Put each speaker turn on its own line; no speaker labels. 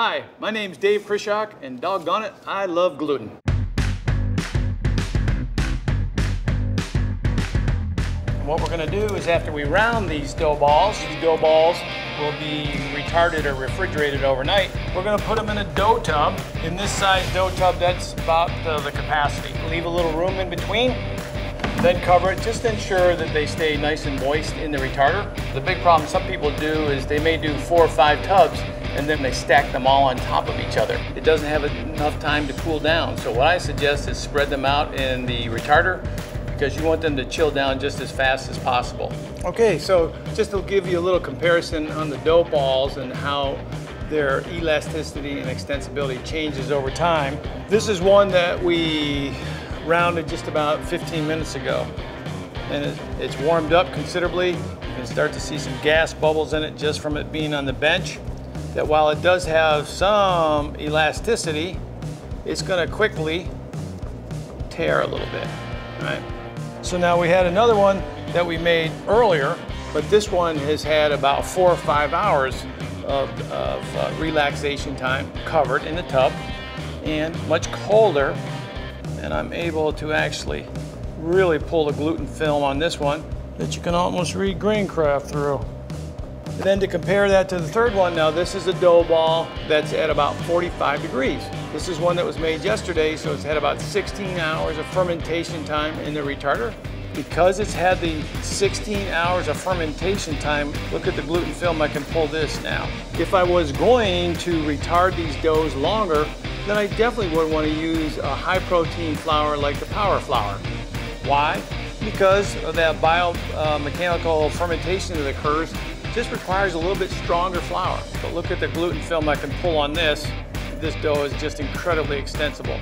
Hi, my name's Dave Krishock, and doggone it, I love gluten. What we're gonna do is after we round these dough balls, these dough balls will be retarded or refrigerated overnight. We're gonna put them in a dough tub. In this size dough tub, that's about the, the capacity. Leave a little room in between, then cover it. Just ensure that they stay nice and moist in the retarder. The big problem some people do is they may do four or five tubs and then they stack them all on top of each other. It doesn't have enough time to cool down. So what I suggest is spread them out in the retarder because you want them to chill down just as fast as possible. Okay, so just to give you a little comparison on the dough balls and how their elasticity and extensibility changes over time. This is one that we rounded just about 15 minutes ago. And it, it's warmed up considerably. You can start to see some gas bubbles in it just from it being on the bench. That while it does have some elasticity, it's gonna quickly tear a little bit, right? So now we had another one that we made earlier, but this one has had about four or five hours of, of uh, relaxation time covered in the tub and much colder. And I'm able to actually really pull the gluten film on this one that you can almost read Grain Craft through. And then to compare that to the third one, now this is a dough ball that's at about 45 degrees. This is one that was made yesterday, so it's had about 16 hours of fermentation time in the retarder. Because it's had the 16 hours of fermentation time, look at the gluten film, I can pull this now. If I was going to retard these doughs longer, then I definitely would want to use a high protein flour like the power flour. Why? Because of that biomechanical uh, fermentation that occurs, just requires a little bit stronger flour. But look at the gluten film I can pull on this this dough is just incredibly extensible.